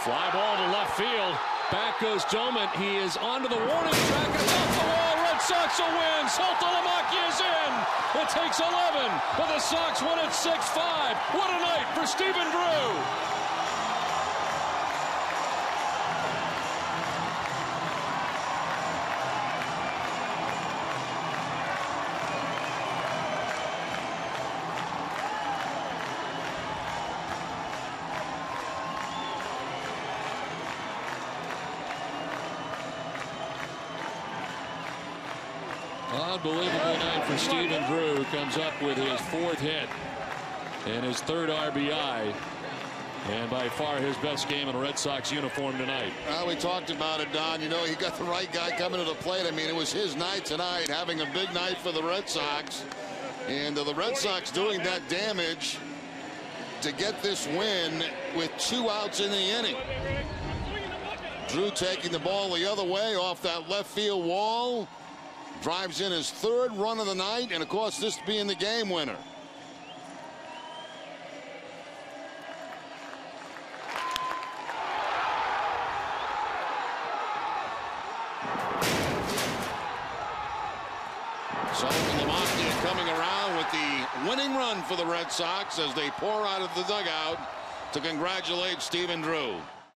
Fly ball to left field. Back goes Doumit. He is onto the warning track it's off the wall. Red Sox will win. Saltalamacchia is in. It takes 11, but the Sox win at 6-5. What a night for Stephen Drew. Unbelievable night for Stephen Drew. Comes up with his fourth hit and his third RBI. And by far his best game in a Red Sox uniform tonight. Well, we talked about it, Don. You know, he got the right guy coming to the plate. I mean, it was his night tonight, having a big night for the Red Sox. And uh, the Red Sox doing that damage to get this win with two outs in the inning. Drew taking the ball the other way off that left field wall. Drives in his third run of the night, and of course, this being the game winner. Saltalamacchia coming around with the winning run for the Red Sox as they pour out of the dugout to congratulate Stephen Drew.